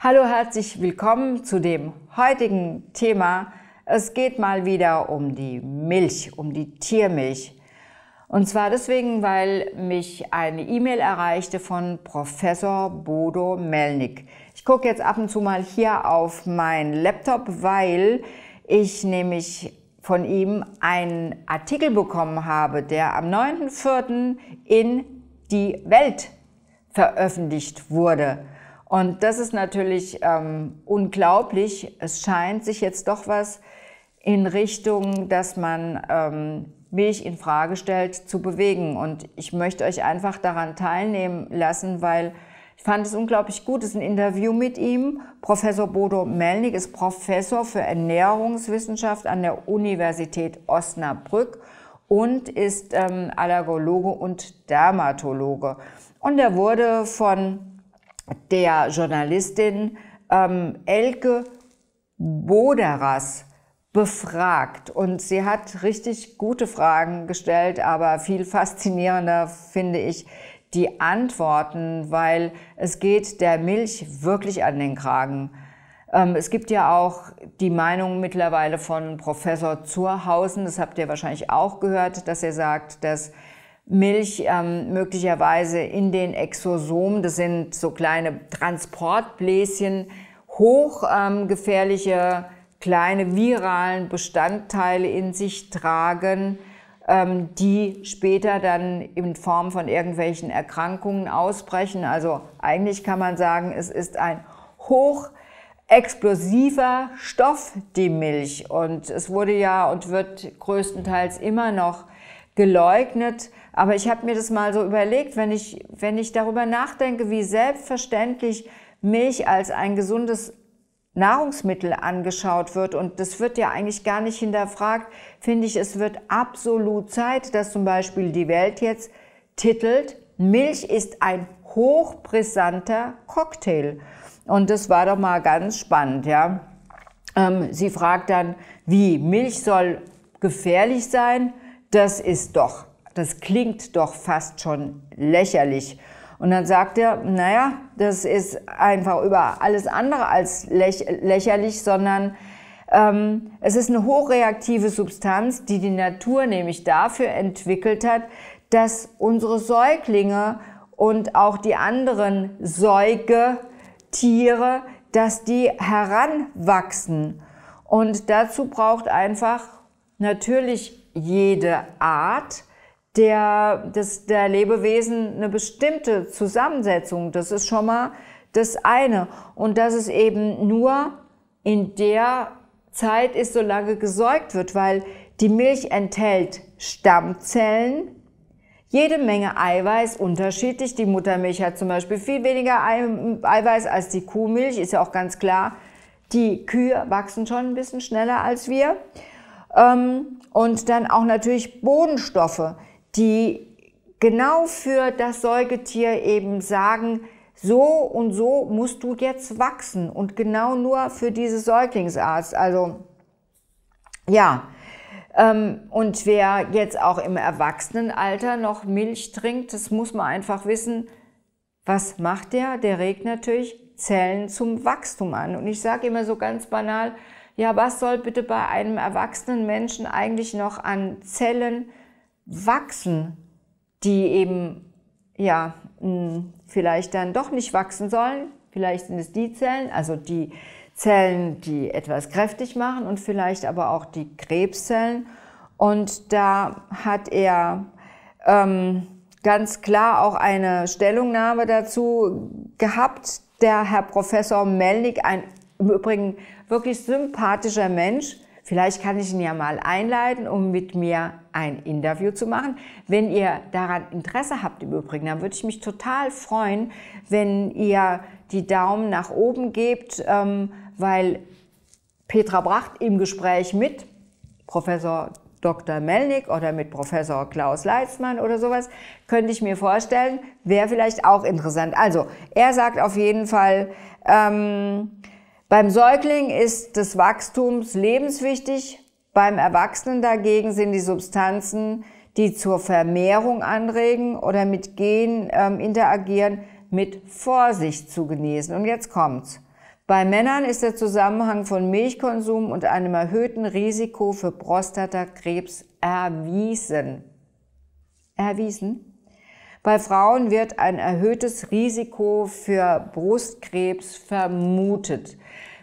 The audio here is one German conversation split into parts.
Hallo, herzlich willkommen zu dem heutigen Thema. Es geht mal wieder um die Milch, um die Tiermilch. Und zwar deswegen, weil mich eine E-Mail erreichte von Professor Bodo Melnik. Ich gucke jetzt ab und zu mal hier auf meinen Laptop, weil ich nämlich von ihm einen Artikel bekommen habe, der am 9.4. in die Welt veröffentlicht wurde. Und das ist natürlich ähm, unglaublich. Es scheint sich jetzt doch was in Richtung, dass man ähm, Milch in Frage stellt, zu bewegen. Und ich möchte euch einfach daran teilnehmen lassen, weil ich fand es unglaublich gut. Es ist ein Interview mit ihm. Professor Bodo Melnik ist Professor für Ernährungswissenschaft an der Universität Osnabrück und ist ähm, Allergologe und Dermatologe. Und er wurde von der Journalistin ähm, Elke Boderas befragt. Und sie hat richtig gute Fragen gestellt, aber viel faszinierender finde ich die Antworten, weil es geht der Milch wirklich an den Kragen. Ähm, es gibt ja auch die Meinung mittlerweile von Professor Zurhausen, das habt ihr wahrscheinlich auch gehört, dass er sagt, dass Milch ähm, möglicherweise in den Exosomen, das sind so kleine Transportbläschen, hochgefährliche ähm, kleine viralen Bestandteile in sich tragen, ähm, die später dann in Form von irgendwelchen Erkrankungen ausbrechen. Also eigentlich kann man sagen, es ist ein hoch explosiver Stoff, die Milch. Und es wurde ja und wird größtenteils immer noch geleugnet. Aber ich habe mir das mal so überlegt, wenn ich, wenn ich darüber nachdenke, wie selbstverständlich Milch als ein gesundes Nahrungsmittel angeschaut wird und das wird ja eigentlich gar nicht hinterfragt, finde ich, es wird absolut Zeit, dass zum Beispiel die Welt jetzt titelt, Milch ist ein hochbrisanter Cocktail. Und das war doch mal ganz spannend, ja. Ähm, sie fragt dann, wie Milch soll gefährlich sein? Das ist doch, das klingt doch fast schon lächerlich. Und dann sagt er, naja, das ist einfach über alles andere als läch lächerlich, sondern ähm, es ist eine hochreaktive Substanz, die die Natur nämlich dafür entwickelt hat, dass unsere Säuglinge und auch die anderen Säugetiere, dass die heranwachsen. Und dazu braucht einfach natürlich jede Art der, des, der Lebewesen eine bestimmte Zusammensetzung. Das ist schon mal das eine. Und dass es eben nur in der Zeit ist, solange gesäugt wird, weil die Milch enthält Stammzellen, jede Menge Eiweiß, unterschiedlich. Die Muttermilch hat zum Beispiel viel weniger Eiweiß als die Kuhmilch, ist ja auch ganz klar. Die Kühe wachsen schon ein bisschen schneller als wir. Ähm, und dann auch natürlich Bodenstoffe die genau für das Säugetier eben sagen, so und so musst du jetzt wachsen und genau nur für diese Säuglingsart. Also ja, ähm, und wer jetzt auch im Erwachsenenalter noch Milch trinkt, das muss man einfach wissen, was macht der? Der regt natürlich Zellen zum Wachstum an. Und ich sage immer so ganz banal, ja, was soll bitte bei einem erwachsenen Menschen eigentlich noch an Zellen wachsen, die eben ja vielleicht dann doch nicht wachsen sollen. Vielleicht sind es die Zellen, also die Zellen, die etwas kräftig machen und vielleicht aber auch die Krebszellen. Und da hat er ähm, ganz klar auch eine Stellungnahme dazu gehabt. Der Herr Professor Melnik, ein im Übrigen wirklich sympathischer Mensch, Vielleicht kann ich ihn ja mal einleiten, um mit mir ein Interview zu machen. Wenn ihr daran Interesse habt im Übrigen, dann würde ich mich total freuen, wenn ihr die Daumen nach oben gebt, ähm, weil Petra Bracht im Gespräch mit Professor Dr. Melnik oder mit Professor Klaus Leitzmann oder sowas, könnte ich mir vorstellen, wäre vielleicht auch interessant. Also, er sagt auf jeden Fall, ähm, beim Säugling ist das Wachstum lebenswichtig, beim Erwachsenen dagegen sind die Substanzen, die zur Vermehrung anregen oder mit Gen ähm, interagieren, mit Vorsicht zu genießen. Und jetzt kommt's. Bei Männern ist der Zusammenhang von Milchkonsum und einem erhöhten Risiko für Prostatakrebs erwiesen. Erwiesen? Bei Frauen wird ein erhöhtes Risiko für Brustkrebs vermutet.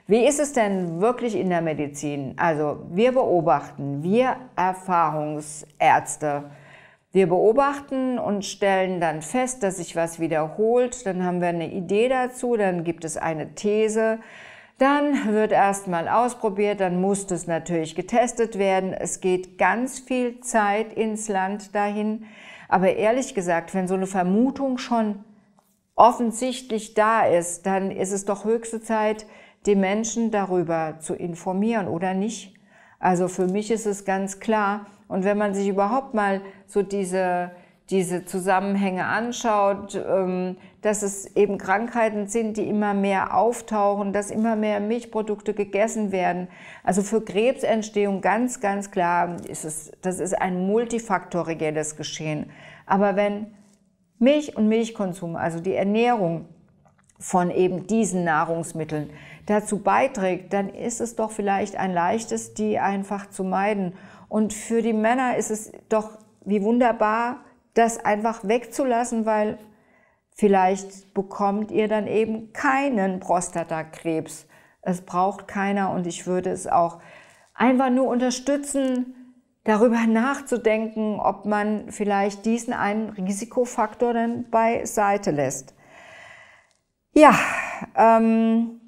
Wie ist es denn wirklich in der Medizin? Also wir beobachten, wir Erfahrungsärzte, wir beobachten und stellen dann fest, dass sich was wiederholt. Dann haben wir eine Idee dazu, dann gibt es eine These. Dann wird erstmal ausprobiert, dann muss das natürlich getestet werden. Es geht ganz viel Zeit ins Land dahin. Aber ehrlich gesagt, wenn so eine Vermutung schon offensichtlich da ist, dann ist es doch höchste Zeit, die Menschen darüber zu informieren oder nicht. Also für mich ist es ganz klar, und wenn man sich überhaupt mal so diese, diese Zusammenhänge anschaut, ähm, dass es eben Krankheiten sind, die immer mehr auftauchen, dass immer mehr Milchprodukte gegessen werden. Also für Krebsentstehung ganz, ganz klar ist es, das ist ein multifaktorielles Geschehen. Aber wenn Milch und Milchkonsum, also die Ernährung von eben diesen Nahrungsmitteln dazu beiträgt, dann ist es doch vielleicht ein leichtes, die einfach zu meiden. Und für die Männer ist es doch wie wunderbar, das einfach wegzulassen, weil vielleicht bekommt ihr dann eben keinen Prostatakrebs. Es braucht keiner und ich würde es auch einfach nur unterstützen, darüber nachzudenken, ob man vielleicht diesen einen Risikofaktor dann beiseite lässt. Ja, ähm,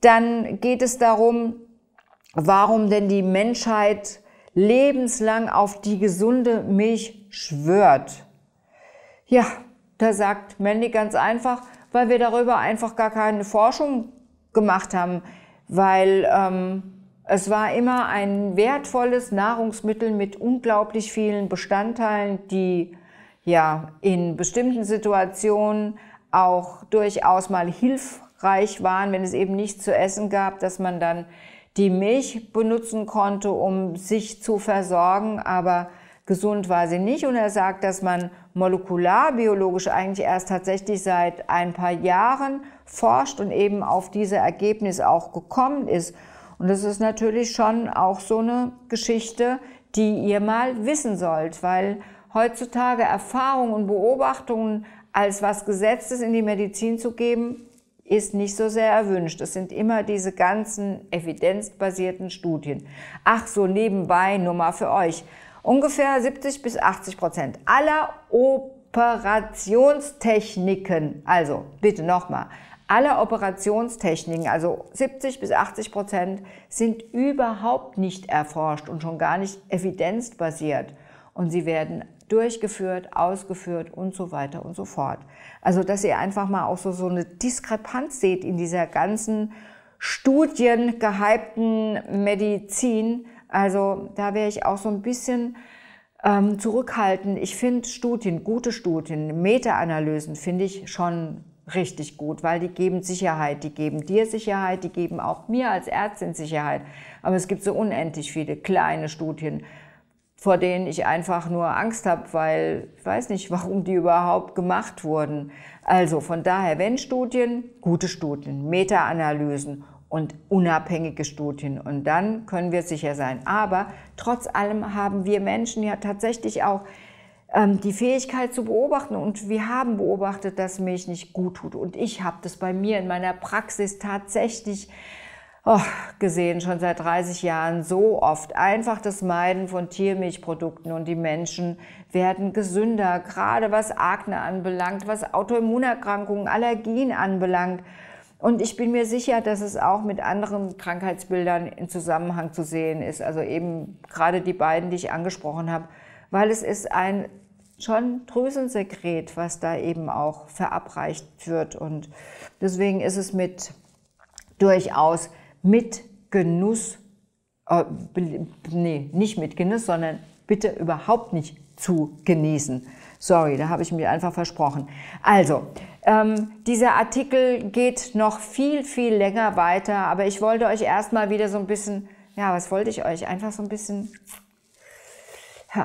dann geht es darum, warum denn die Menschheit lebenslang auf die gesunde Milch schwört. Ja, da sagt Mandy ganz einfach, weil wir darüber einfach gar keine Forschung gemacht haben, weil ähm, es war immer ein wertvolles Nahrungsmittel mit unglaublich vielen Bestandteilen, die ja in bestimmten Situationen auch durchaus mal hilfreich waren, wenn es eben nichts zu essen gab, dass man dann die Milch benutzen konnte, um sich zu versorgen, aber gesund war sie nicht. Und er sagt, dass man molekularbiologisch eigentlich erst tatsächlich seit ein paar Jahren forscht und eben auf diese Ergebnisse auch gekommen ist. Und das ist natürlich schon auch so eine Geschichte, die ihr mal wissen sollt, weil heutzutage Erfahrungen und Beobachtungen als was Gesetztes in die Medizin zu geben, ist nicht so sehr erwünscht. Es sind immer diese ganzen evidenzbasierten Studien. Ach so, nebenbei nur mal für euch. Ungefähr 70 bis 80 Prozent aller Operationstechniken, also bitte nochmal, alle Operationstechniken, also 70 bis 80 Prozent, sind überhaupt nicht erforscht und schon gar nicht evidenzbasiert. Und sie werden durchgeführt, ausgeführt und so weiter und so fort. Also, dass ihr einfach mal auch so, so eine Diskrepanz seht in dieser ganzen Studien gehypten Medizin. Also, da wäre ich auch so ein bisschen ähm, zurückhaltend. Ich finde Studien, gute Studien, Meta-Analysen finde ich schon richtig gut, weil die geben Sicherheit, die geben dir Sicherheit, die geben auch mir als Ärztin Sicherheit. Aber es gibt so unendlich viele kleine Studien, vor denen ich einfach nur Angst habe, weil ich weiß nicht, warum die überhaupt gemacht wurden. Also von daher, wenn Studien, gute Studien, Meta-Analysen und unabhängige Studien. Und dann können wir sicher sein. Aber trotz allem haben wir Menschen ja tatsächlich auch ähm, die Fähigkeit zu beobachten. Und wir haben beobachtet, dass Milch nicht gut tut. Und ich habe das bei mir in meiner Praxis tatsächlich oh, gesehen, schon seit 30 Jahren so oft. Einfach das Meiden von Tiermilchprodukten und die Menschen werden gesünder, gerade was Akne anbelangt, was Autoimmunerkrankungen, Allergien anbelangt. Und ich bin mir sicher, dass es auch mit anderen Krankheitsbildern in Zusammenhang zu sehen ist. Also eben gerade die beiden, die ich angesprochen habe, weil es ist ein schon Drüsensekret, was da eben auch verabreicht wird. Und deswegen ist es mit durchaus mit Genuss, äh, nee, nicht mit Genuss, sondern bitte überhaupt nicht zu genießen. Sorry, da habe ich mir einfach versprochen. Also, ähm, dieser Artikel geht noch viel, viel länger weiter, aber ich wollte euch erstmal wieder so ein bisschen, ja, was wollte ich euch? Einfach so ein bisschen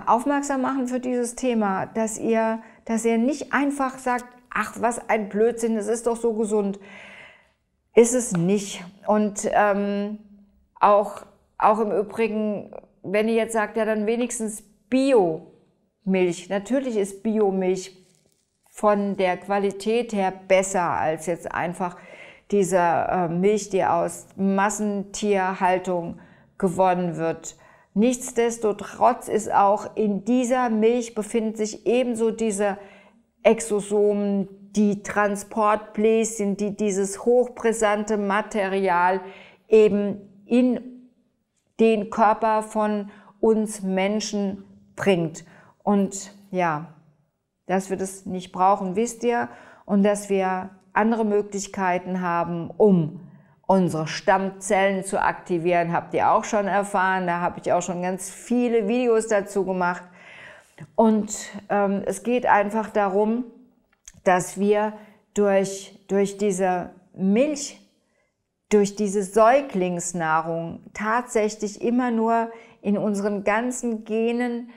aufmerksam machen für dieses Thema, dass ihr, dass ihr nicht einfach sagt, ach, was ein Blödsinn, es ist doch so gesund. ist es nicht. Und ähm, auch, auch im Übrigen, wenn ihr jetzt sagt, ja dann wenigstens Biomilch. Natürlich ist Biomilch von der Qualität her besser als jetzt einfach diese äh, Milch, die aus Massentierhaltung gewonnen wird. Nichtsdestotrotz ist auch in dieser Milch befinden sich ebenso diese Exosomen, die Transportbläschen, die dieses hochbrisante Material eben in den Körper von uns Menschen bringt. Und ja, dass wir das nicht brauchen, wisst ihr, und dass wir andere Möglichkeiten haben, um unsere Stammzellen zu aktivieren, habt ihr auch schon erfahren. Da habe ich auch schon ganz viele Videos dazu gemacht. Und ähm, es geht einfach darum, dass wir durch, durch diese Milch, durch diese Säuglingsnahrung tatsächlich immer nur in unseren ganzen Genen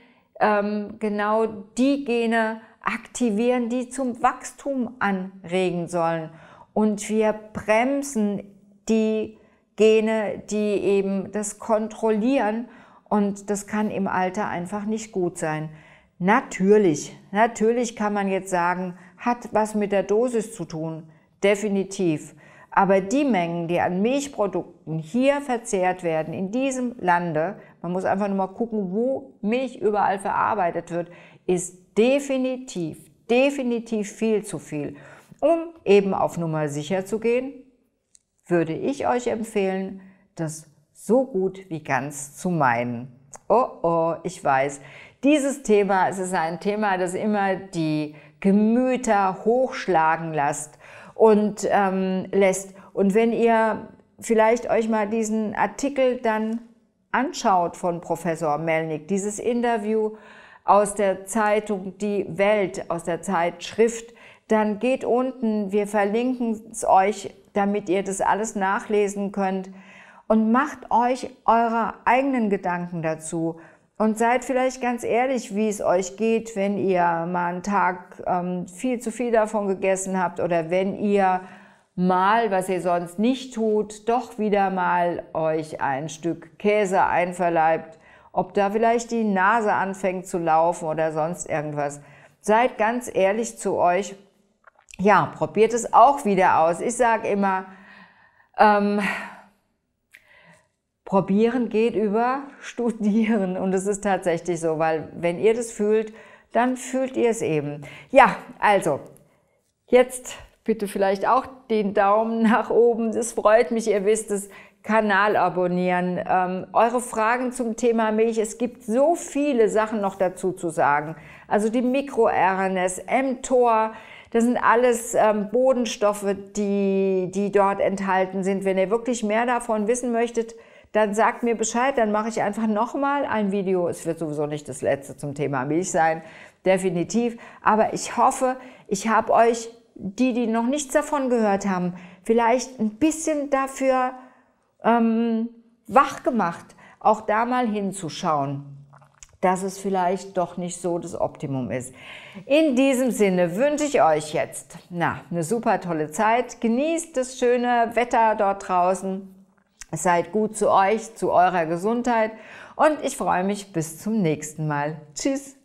ähm, genau die Gene aktivieren, die zum Wachstum anregen sollen. Und wir bremsen die Gene, die eben das kontrollieren. Und das kann im Alter einfach nicht gut sein. Natürlich, natürlich kann man jetzt sagen, hat was mit der Dosis zu tun. Definitiv. Aber die Mengen, die an Milchprodukten hier verzehrt werden, in diesem Lande, man muss einfach nur mal gucken, wo Milch überall verarbeitet wird, ist definitiv, definitiv viel zu viel. Um eben auf Nummer sicher zu gehen, würde ich euch empfehlen, das so gut wie ganz zu meinen. Oh oh, ich weiß, dieses Thema, es ist ein Thema, das immer die Gemüter hochschlagen lässt und ähm, lässt. Und wenn ihr vielleicht euch mal diesen Artikel dann anschaut von Professor Melnick, dieses Interview aus der Zeitung Die Welt, aus der Zeitschrift, dann geht unten, wir verlinken es euch, damit ihr das alles nachlesen könnt und macht euch eure eigenen Gedanken dazu. Und seid vielleicht ganz ehrlich, wie es euch geht, wenn ihr mal einen Tag ähm, viel zu viel davon gegessen habt oder wenn ihr mal, was ihr sonst nicht tut, doch wieder mal euch ein Stück Käse einverleibt, ob da vielleicht die Nase anfängt zu laufen oder sonst irgendwas. Seid ganz ehrlich zu euch. Ja, probiert es auch wieder aus. Ich sage immer, ähm, Probieren geht über Studieren und es ist tatsächlich so, weil wenn ihr das fühlt, dann fühlt ihr es eben. Ja, also jetzt bitte vielleicht auch den Daumen nach oben. Das freut mich, ihr wisst es. Kanal abonnieren. Ähm, eure Fragen zum Thema Milch. Es gibt so viele Sachen noch dazu zu sagen. Also die MikroRNS, mTOR, das sind alles ähm, Bodenstoffe, die, die dort enthalten sind. Wenn ihr wirklich mehr davon wissen möchtet, dann sagt mir Bescheid, dann mache ich einfach nochmal ein Video. Es wird sowieso nicht das letzte zum Thema Milch sein, definitiv. Aber ich hoffe, ich habe euch, die, die noch nichts davon gehört haben, vielleicht ein bisschen dafür ähm, wach gemacht, auch da mal hinzuschauen dass es vielleicht doch nicht so das Optimum ist. In diesem Sinne wünsche ich euch jetzt na, eine super tolle Zeit. Genießt das schöne Wetter dort draußen. Seid gut zu euch, zu eurer Gesundheit und ich freue mich bis zum nächsten Mal. Tschüss!